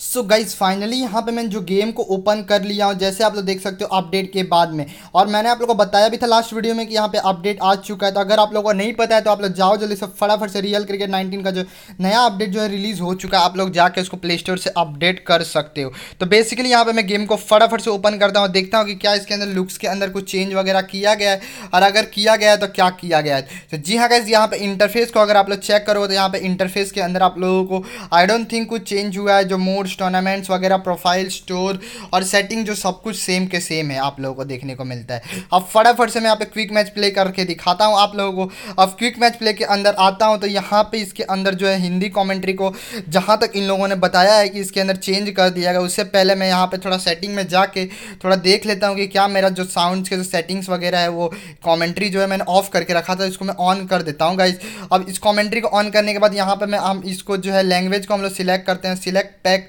So guys finally यहाँ पे मैंने जो गेम को ओपन कर लिया हूँ जैसे आप लोग देख सकते हो अपडेट के बाद में। और मैंने आप लोगों को बताया भी था लास्ट वीडियो में कि यहाँ पे अपडेट आ चुका है। तो अगर आप लोगों को नहीं पता है तो आप लोग जाओ जल्दी से फटाफट से रियल क्रिकेट 19 का जो नया अपडेट जो है रिलीज़ हो चुका है, आप लोग जाके उसको प्ले स्टोर से अपडेट कर सकते हो। तो बेसिकली यहाँ पर मैं गेम को फटाफट से ओपन करता हूँ, देखता हूँ कि क्या इसके अंदर लुक्स के अंदर कुछ चेंज वगैरह किया गया है। और अगर किया गया है तो क्या किया गया है? तो जी हाँ गाइज़ यहाँ पर इंटरफेस को अगर आप लोग चेक करो तो यहाँ पर इंटरफेस के अंदर आप लोगों को आई डोंट थिंक कुछ चेंज हुआ है, जो मोड्स टूर्नामेंट्स वगैरह प्रोफ़ाइल स्टोर और सेटिंग जो सब कुछ सेम के सेम है, आप लोगों को देखने को मिलता है। अब फटाफट से मैं यहाँ पे क्विक मैच प्ले करके दिखाता हूँ आप लोगों को। अब क्विक मैच प्ले के अंदर आता हूँ तो यहाँ पे इसके अंदर जो है हिंदी कॉमेंट्री को जहाँ तक इन लोगों ने बताया है कि इसके अंदर चेंज कर दिया गया, उससे पहले मैं यहाँ पर थोड़ा सेटिंग में जाके थोड़ा देख लेता हूँ कि क्या मेरा जो साउंड के जो सेटिंग्स वगैरह है, वो कॉमेंट्री जो है मैंने ऑफ़ करके रखा था, इसको मैं ऑन कर देता हूँ गाइज़ अब इस कॉमेंट्री को ऑन करने के बाद यहाँ पर मैं, हम इसको जो है लैंग्वेज को हम लोग सिलेक्ट करते हैं। सिलेक्ट पैक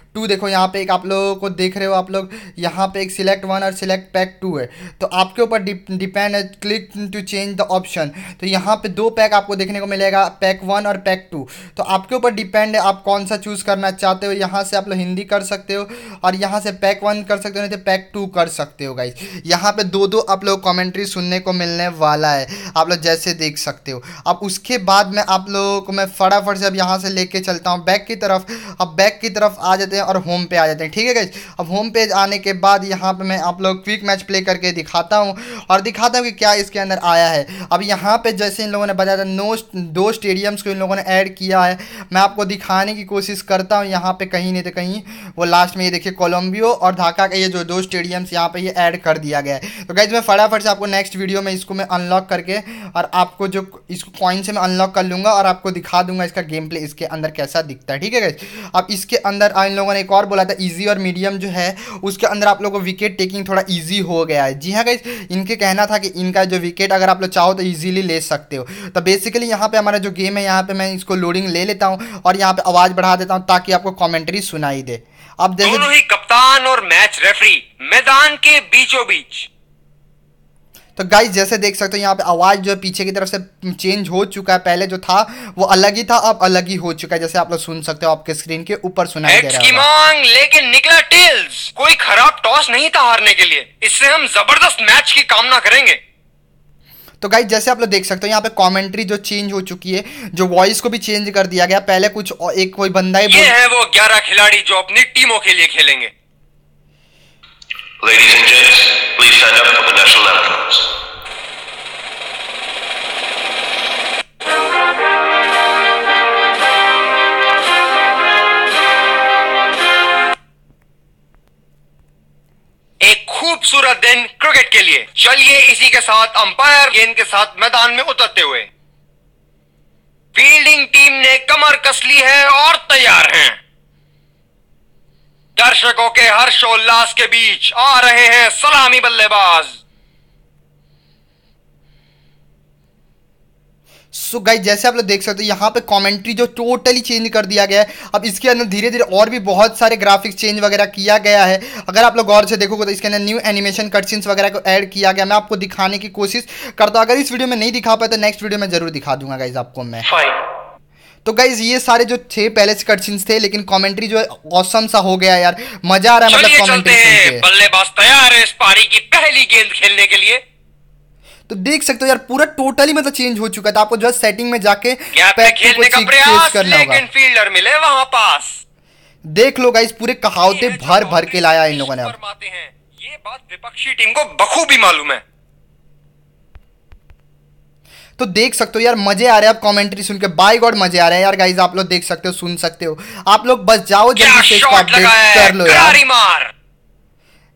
टू देखो, यहाँ पे एक आप लोगों को देख रहे हो, आप लोग, यहाँ पे एक सिलेक्ट वन और सिलेक्ट पैक टू है। तो आपके ऊपर डिपेंड है click to change the option तो यहाँ पे दो पैक आपको देखने को मिलेगा पैक वन और पैक टू तो आपके ऊपर डिपेंड है, आप कौन सा चूज़ करना चाहते हो। यहाँ से आप लोग हिंदी कर सकते हो और यहाँ से पैक वन कर सकते हो, नहीं तो पैक टू कर सकते हो गाइज़ यहाँ पे दो दो आप लोग कॉमेंट्री सुनने को मिलने वाला है, आप लोग जैसे देख सकते हो। अब उसके बाद में आप लोगों को मैं फटाफट से अब यहाँ से लेके चलता हूँ बैक की तरफ़। अब बैक की तरफ़ आ जाते हैं हैं और होम पे आ जाते हैं। ठीक है गाइज़ अब होम पेज आने के बाद यहाँ पे मैं आप लोग क्विक मैच प्ले करके दिखाता हूँ और दिखाता हूँ कि क्या इसके अंदर आया है। अब यहाँ पे जैसे इन लोगों ने बताया था नो दो स्टेडियम्स को इन लोगों ने ऐड किया है। मैं आपको दिखाने की कोशिश करता हूँ, यहाँ पे कहीं नहीं तो कहीं। वो लास्ट में ये देखिए कोलम्बियो और ढाका का ये जो दो स्टेडियम्स यहाँ पे ये ऐड कर दिया गया है। तो गाइज़ मैं फटाफट से आपको नेक्स्ट वीडियो में इसको मैं अनलॉक करके और आपको जो इसको कॉइन से मैं अनलॉक कर लूँगा और आपको दिखा दूँगा इसका गेम प्ले इसके अंदर कैसा दिखता है। ठीक है गाइज़ अब इसके अंदर इन लोगों ने एक और बोला था ईजी और मीडियम जो है, उसके अंदर आप लोग को विकेट टेकिंग थोड़ा ईजी हो गया है। जी हाँ गाइज़ इनके कहना था कि इनका जो विकेट अगर आप लोग चाहो तो ईजिली ले सकते हो। तो बेसिकली यहाँ पर हमारा जो गेम है, यहाँ पर मैं इसको लोडिंग ले लेता हूँ और यहाँ पर आवाज़ बढ़ा देता हूँ ताकि आपको कॉमेंट्री सुनाई दे। अब दोनों ही कप्तान और मैच रेफरी मैदान के बीचों बीच तो गाइज़ जैसे देख सकते हो यहाँ पे आवाज़ जो है पीछे की तरफ़ से चेंज हो चुका है। पहले जो था वो अलग ही था अब अलग ही हो चुका है जैसे आप लोग सुन सकते हो आपके स्क्रीन के ऊपर सुनाई दे रहा है मांग लेकिन निकला टेल्स कोई खराब टॉस नहीं था हारने के लिए। इससे हम ज़बरदस्त मैच की कामना करेंगे। तो गाइज़ जैसे आप लोग देख सकते हो यहाँ पे कमेंट्री जो चेंज हो चुकी है जो वॉइस को भी चेंज कर दिया गया। पहले कुछ एक कोई बंदा ही ये है वो ग्यारह खिलाड़ी जो अपनी टीमों के लिए खेलेंगे। खूबसूरत दिन क्रिकेट के लिए। चलिए इसी के साथ अंपायर गेंद के साथ मैदान में उतरते हुए। फील्डिंग टीम ने कमर कस ली है और तैयार हैं। दर्शकों के हर्षोल्लास के बीच आ रहे हैं सलामी बल्लेबाज। सो so गाइज़ जैसे आप लोग देख सकते हो यहाँ पे कमेंट्री जो टोटली चेंज कर दिया गया है। अब इसके अंदर धीरे धीरे और भी बहुत सारे ग्राफिक्स चेंज वगैरह किया गया है। अगर आप लोग गौर से देखोगे तो इसके अंदर न्यू एनिमेशन कटसिन्स वगैरह को ऐड किया गया। मैं आपको दिखाने की कोशिश करता हूँ। अगर इस वीडियो में नहीं दिखा पाए तो नेक्स्ट वीडियो में ज़रूर दिखा दूँगा गाइज़ आपको मैं। तो गाइज़ ये सारे जो थे पहले से कटसीन्स थे लेकिन कमेंट्री जो औसम सा हो गया यार। मज़ा आ रहा है मतलब कमेंट्री बल्लेबाज तैयार है इस पारी की पहली गेंद खेलने के लिए। तो देख सकते हो यार पूरा टोटली मतलब चेंज हो चुका था आपको जो है सेटिंग में जाके का फील्डर मिले वहाँ पास। देख लो गाइस पूरे कहावते भर भर के लाया इन लोगों ने ये बात विपक्षी टीम को बखूबी मालूम है। तो देख सकते हो यार मज़े आ रहे हैं आप कमेंट्री सुन के। बाय गॉड मज़े आ रहे हैं यार गाइज़ आप लोग देख सकते हो सुन सकते हो। आप लोग बस जाओ जल्दी से इसको अपडेट कर लो यार।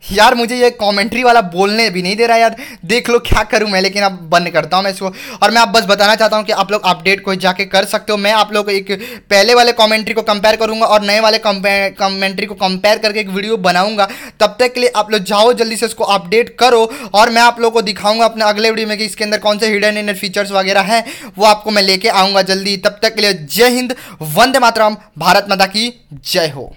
यार मुझे ये कमेंट्री वाला बोलने भी नहीं दे रहा यार। देख लो क्या करूँ मैं, लेकिन अब बंद करता हूँ मैं इसको। और मैं आप बस बताना चाहता हूँ कि आप लोग अपडेट को जाके कर सकते हो। मैं आप लोग एक पहले वाले कमेंट्री को कंपेयर करूँगा और नए वाले कमेंट्री को कंपेयर करके एक वीडियो बनाऊँगा। तब तक के लिए आप लोग जाओ, जल्दी से इसको अपडेट करो। और मैं आप लोग को दिखाऊँगा अपने अगले वीडियो में कि इसके अंदर कौन से हिडन इन फीचर्स वगैरह हैं, वो आपको मैं लेके आऊँगा जल्दी। तब तक के लिए जय हिंद, वंदे मातरम, भारत माता की जय हो।